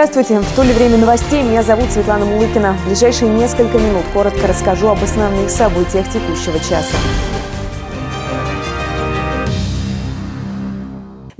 Здравствуйте. В Туле время новостей. Меня зовут Светлана Мулыкина. В ближайшие несколько минут коротко расскажу об основных событиях текущего часа.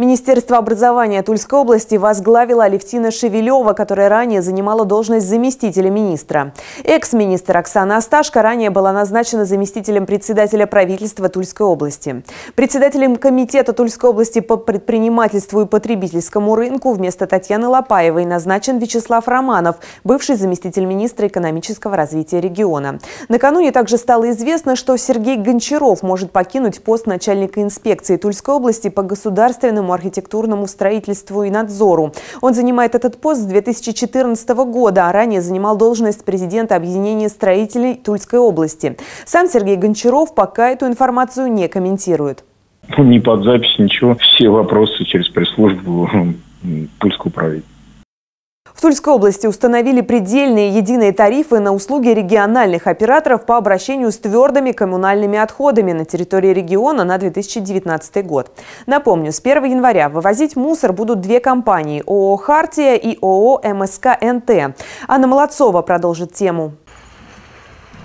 Министерство образования Тульской области возглавила Алевтина Шевелева, которая ранее занимала должность заместителя министра. Экс-министр Оксана Асташко ранее была назначена заместителем председателя правительства Тульской области. Председателем комитета Тульской области по предпринимательству и потребительскому рынку вместо Татьяны Лопаевой назначен Вячеслав Романов, бывший заместитель министра экономического развития региона. Накануне также стало известно, что Сергей Гончаров может покинуть пост начальника инспекции Тульской области по государственному государственному архитектурному строительству и надзору. Он занимает этот пост с 2014 года, а ранее занимал должность президента Объединения строителей Тульской области. Сам Сергей Гончаров пока эту информацию не комментирует. Ну, не под запись, ничего. Все вопросы через пресс-службу Тульского правительства. В Тульской области установили предельные единые тарифы на услуги региональных операторов по обращению с твердыми коммунальными отходами на территории региона на 2019 год. Напомню, с 1 января вывозить мусор будут две компании – ООО «Хартия» и ООО «МСК НТ». Анна Молодцова продолжит тему.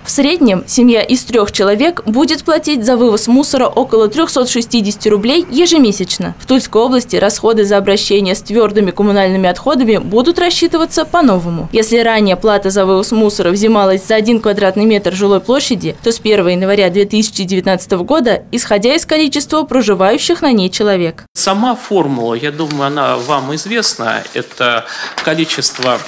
В среднем семья из трех человек будет платить за вывоз мусора около 360 рублей ежемесячно. В Тульской области расходы за обращение с твердыми коммунальными отходами будут рассчитываться по-новому. Если ранее плата за вывоз мусора взималась за 1 квадратный метр жилой площади, то с 1 января 2019 года, исходя из количества проживающих на ней человек. Сама формула, я думаю, она вам известна. Это количество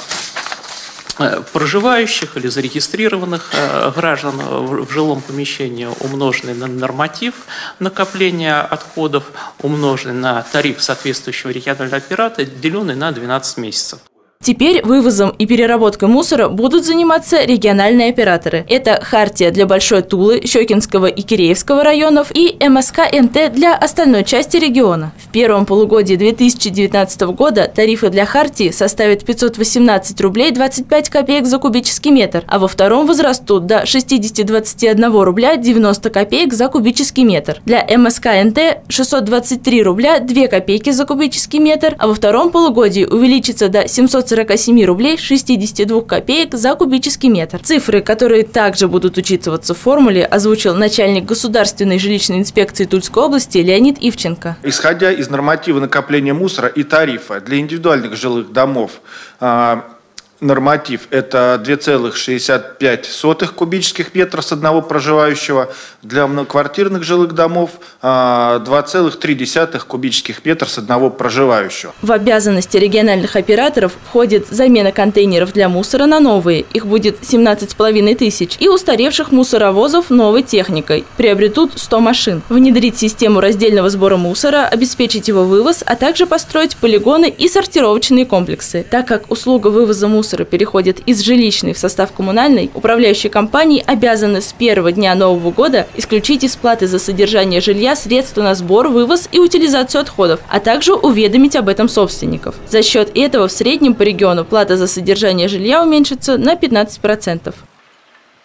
проживающих или зарегистрированных э, граждан в жилом помещении, умноженный на норматив накопления отходов, умноженный на тариф соответствующего регионального оператора, деленный на 12 месяцев. Теперь вывозом и переработкой мусора будут заниматься региональные операторы. Это Хартия для Большой Тулы, Щекинского и Киреевского районов и МСК НТ для остальной части региона. В первом полугодии 2019 года тарифы для Хартии составят 518 рублей 25 копеек за кубический метр, а во втором возрастут до 60-21 рубля 90 копеек за кубический метр. Для МСК НТ 623 рубля 2 копейки за кубический метр, а во втором полугодии увеличится до 740 47 рублей 62 копеек за кубический метр. Цифры, которые также будут учитываться в формуле, озвучил начальник Государственной жилищной инспекции Тульской области Леонид Ивченко. Исходя из норматива накопления мусора и тарифа для индивидуальных жилых домов, а, норматив – это 2,65 кубических метра с одного проживающего. Для многоквартирных жилых домов 2,3 а, кубических метра с одного проживающего. В обязанности региональных операторов входит замена контейнеров для мусора на новые. Их будет 17,5 тысяч. И устаревших мусоровозов новой техникой. Приобретут 100 машин. Внедрить систему раздельного сбора мусора, обеспечить его вывоз, а также построить полигоны и сортировочные комплексы. Так как услуга вывоза мусора мусора переходит из жилищной в состав коммунальной, управляющие компании обязаны с первого дня Нового года исключить из платы за содержание жилья средства на сбор, вывоз и утилизацию отходов, а также уведомить об этом собственников. За счет этого в среднем по региону плата за содержание жилья уменьшится на 15%.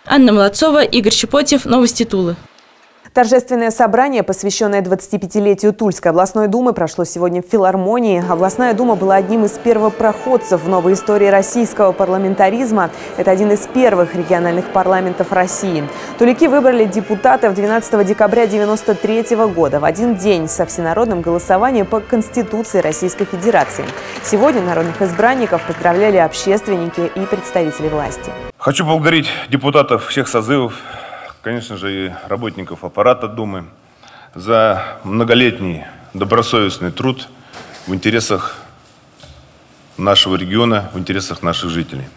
Анна Молодцова, Игорь Щепотьев, Новости Тулы. Торжественное собрание, посвященное 25-летию Тульской областной думы, прошло сегодня в филармонии. Областная дума была одним из первопроходцев в новой истории российского парламентаризма. Это один из первых региональных парламентов России. Тулики выбрали депутатов 12 декабря 1993 года в один день со всенародным голосованием по Конституции Российской Федерации. Сегодня народных избранников поздравляли общественники и представители власти. Хочу поблагодарить депутатов всех созывов, конечно же, и работников аппарата Думы за многолетний добросовестный труд в интересах нашего региона, в интересах наших жителей.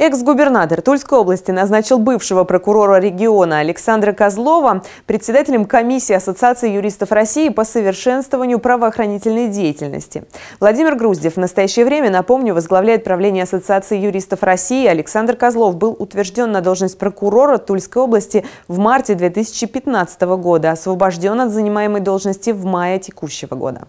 Экс-губернатор Тульской области назначил бывшего прокурора региона Александра Козлова председателем комиссии Ассоциации юристов России по совершенствованию правоохранительной деятельности. Владимир Груздев в настоящее время, напомню, возглавляет правление Ассоциации юристов России. Александр Козлов был утвержден на должность прокурора Тульской области в марте 2015 года, освобожден от занимаемой должности в мае текущего года.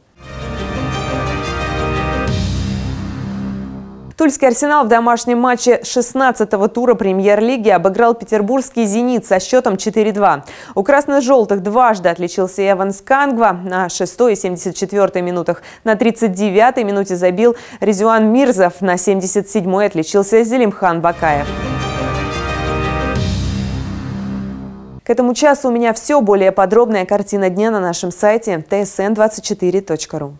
Тульский «Арсенал» в домашнем матче 16-го тура премьер-лиги обыграл петербургский «Зенит» со счетом 4-2. У красно-желтых дважды отличился Эван Скангва на 6 и 74 минутах. На 39-й минуте забил Резюан Мирзов. На 77-й отличился Зелимхан Бакаев. К этому часу у меня все. Более подробная картина дня на нашем сайте tsn24.ru.